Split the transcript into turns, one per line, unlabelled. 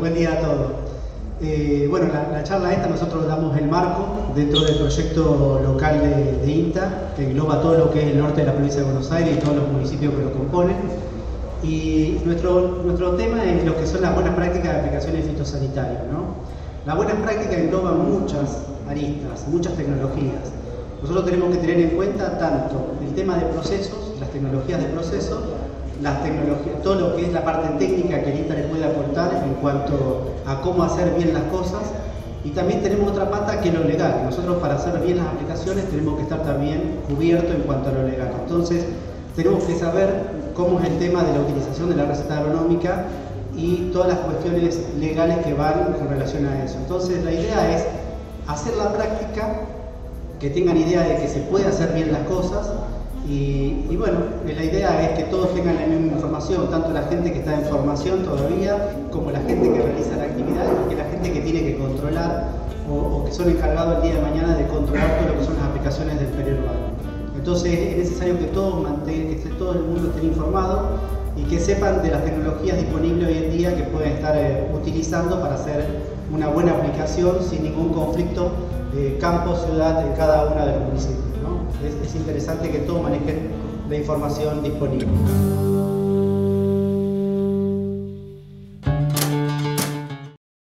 Buen día a todos. Eh, bueno, la, charla esta nosotros damos el marco dentro del proyecto local de, INTA, que engloba todo lo que es el norte de la provincia de Buenos Aires y todos los municipios que lo componen. Y nuestro, nuestro tema es lo que son las buenas prácticas de aplicaciones fitosanitarias. ¿no? Las buenas prácticas engloban muchas aristas, muchas tecnologías. Nosotros tenemos que tener en cuenta tanto el tema de procesos, las tecnologías de proceso, las todo lo que es la parte técnica que INTA le puede aportar en cuanto a cómo hacer bien las cosas. Y también tenemos otra pata que es lo legal. Nosotros para hacer bien las aplicaciones tenemos que estar también cubiertos en cuanto a lo legal. Entonces tenemos que saber cómo es el tema de la utilización de la receta agronómica y todas las cuestiones legales que van con relación a eso. Entonces la idea es hacer la práctica, que tengan idea de que se puede hacer bien las cosas y, bueno, la idea es que todos tengan la misma información, tanto la gente que está en formación todavía, como la gente que realiza la actividad y la gente que tiene que controlar o, que son encargados el día de mañana de controlar todo lo que son las aplicaciones del periodo urbano. Entonces es necesario que todos mantengan, que todo el mundo esté informado y que sepan de las tecnologías disponibles hoy en día que pueden estar eh, utilizando para hacer una buena aplicación sin ningún conflicto de campo, ciudad, en cada uno de los municipios es, interesante que todos manejen la información disponible.